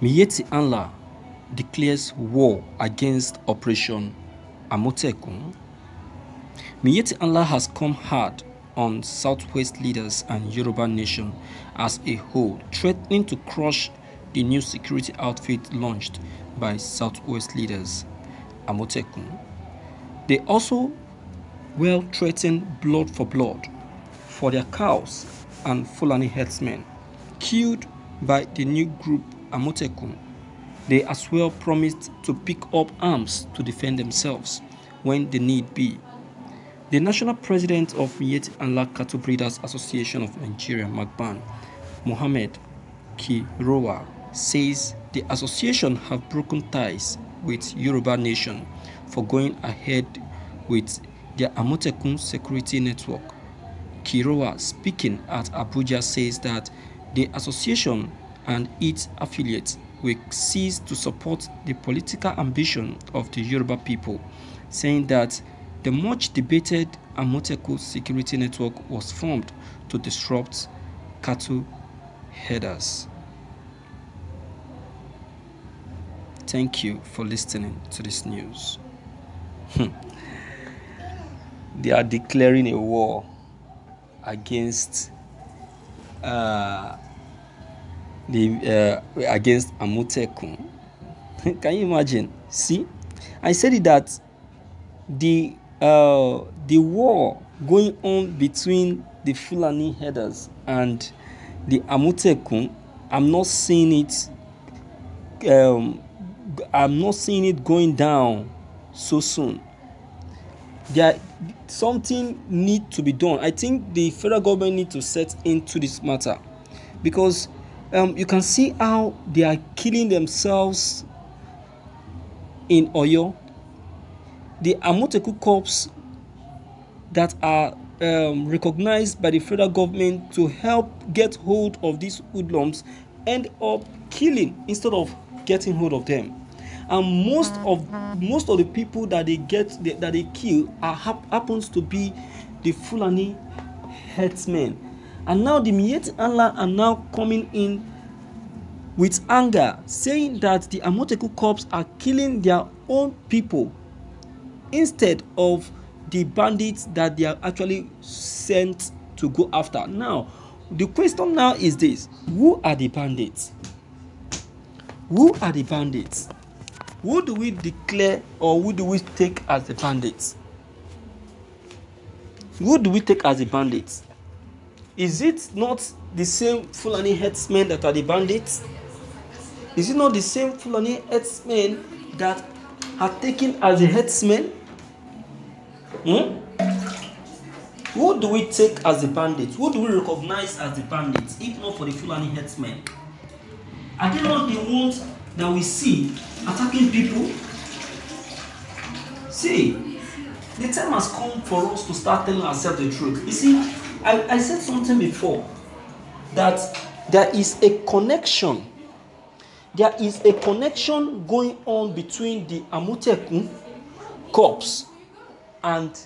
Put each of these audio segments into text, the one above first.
Miyetti Allah declares war against Operation Amotekun. Miyetti Allah has come hard on Southwest leaders and Yoruba nation as a whole, threatening to crush the new security outfit launched by Southwest leaders, Amotekun. They also well threaten blood for blood for their cows and Fulani herdsmen killed by the new group Amotekun. They as well promised to pick up arms to defend themselves when the need be. The national president of Miyetti Allah Cattle Breeders Association of Nigeria, MACBAN, Mohammed Kirowa, says the association have broken ties with Yoruba Nation for going ahead with their Amotekun security network. Kirowa, speaking at Abuja, says that the association and its affiliates will cease to support the political ambition of the Yoruba people, saying that the much debated Amotekun security network was formed to disrupt cattle headers. Thank you for listening to this news. Hmm. they are declaring a war against uh, the uh, against Amotekun. Can you imagine? See, I said that the uh, the war going on between the Fulani headers and the Amotekun. I'm not seeing it. Um, I'm not seeing it going down so soon. There, something need to be done. I think the federal government need to set into this matter because um, you can see how they are killing themselves in Oyo. The Amotekun corps that are um, recognized by the federal government to help get hold of these hoodlums end up killing instead of getting hold of them. And most of most of the people that they get that they kill are happens to be the Fulani herdsmen and now the Miyetti Allah are now coming in with anger saying that the Amotekun cops are killing their own people instead of the bandits that they are actually sent to go after. Now the question now is this. Who are the bandits? Who are the bandits? Who do we declare or who do we take as the bandits? Who do we take as the bandits is it not the same fulani herdsmen that are the bandits is it not the same fulani herdsmen that are taken as the herdsmen hmm? who do we take as the bandits who do we recognize as the bandits if not for the fulani herdsmen are they not the ones that we see attacking people. See, the time has come for us to start telling ourselves the truth. You see, I, I said something before that there is a connection. There is a connection going on between the Amutekun corps and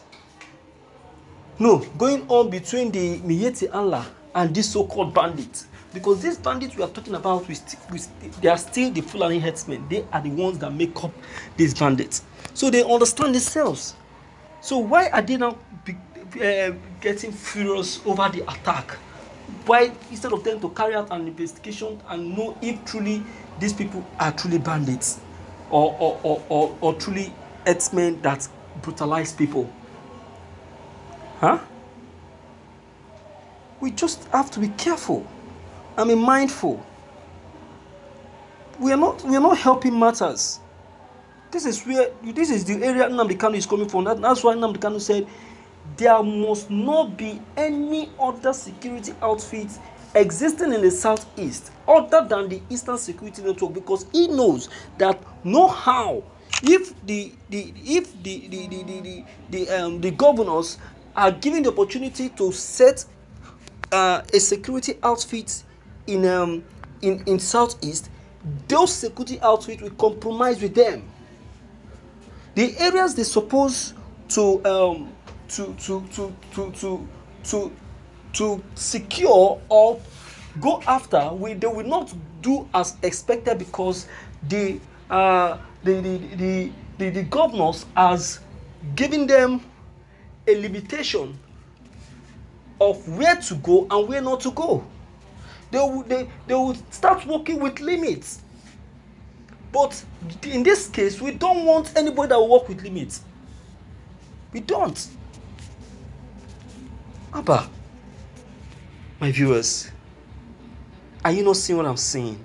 no, going on between the Miyetti Allah and this so-called bandits because these bandits we are talking about we, st- we st- they are still the Fulani herdsmen they are the ones that make up these bandits. So they understand themselves. So why are they now be, uh, getting furious over the attack why instead of them to carry out an investigation and know if truly these people are truly bandits or or or or, or truly herdsmen that brutalize people huh we just have to be careful I mean, mindful. We are not we are not helping matters. This is where this is the area Nnamdi is coming from. That, that's why Nnamdi said there must not be any other security outfit existing in the southeast other than the eastern security network because he knows that no how if the the if the the the the, the, the, um, the governors are given the opportunity to set uh, a security outfit in um in in southeast those security outfits will compromise with them. The areas they suppose to um to to to to to to to secure or go after we they will not do as expected because the uh, the, the, the, the, the governors has given them a limitation of where to go and where not to go. They will, they, they will start working with limits. But in this case, we don't want anybody that will work with limits. We don't. Abba, my viewers, are you not seeing what I'm saying?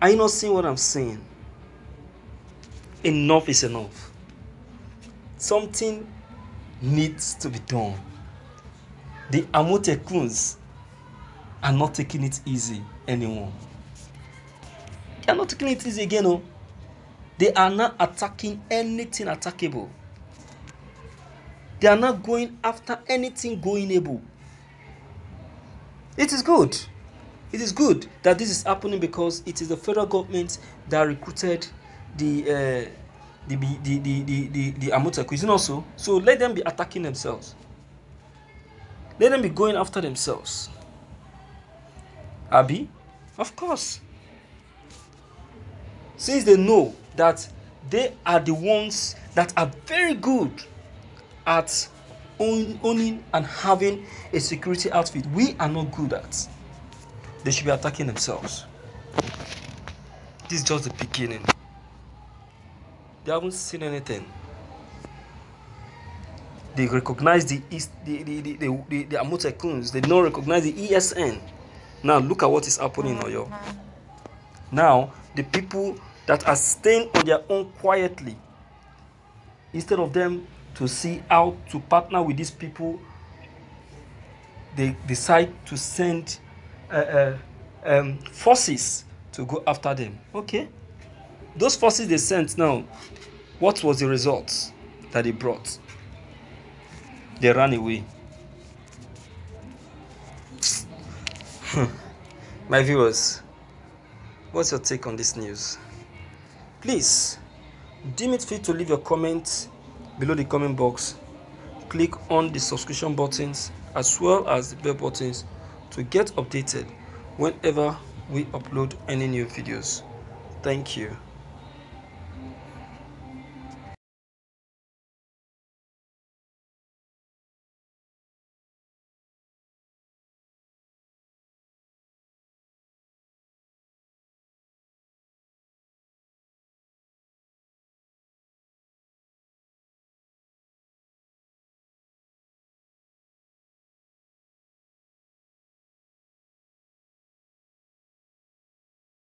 Are you not seeing what I'm saying? Enough is enough. Something needs to be done. The Amotekuns are not taking it easy anymore. They are not taking it easy again. Oh. They are not attacking anything attackable. They are not going after anything goingable. It is good. It is good that this is happening because it is the federal government that recruited the uh, the the the the the, the. Is also? So let them be attacking themselves. Let them be going after themselves. Abi, of course. Since they know that they are the ones that are very good at own, owning and having a security outfit, we are not good at. They should be attacking themselves. This is just the beginning. They haven't seen anything. They recognize the East, the the the the, the, the. They don't recognize the ESN. Now look at what is happening in Oyo. Now the people that are staying on their own quietly, instead of them to see how to partner with these people, they decide to send uh, uh, um, forces to go after them. Okay, those forces they sent now, what was the result that they brought? They ran away. My viewers, what's your take on this news? Please, deem it fit to leave your comment below the comment box. Click on the subscription buttons as well as the bell buttons to get updated whenever we upload any new videos. Thank you.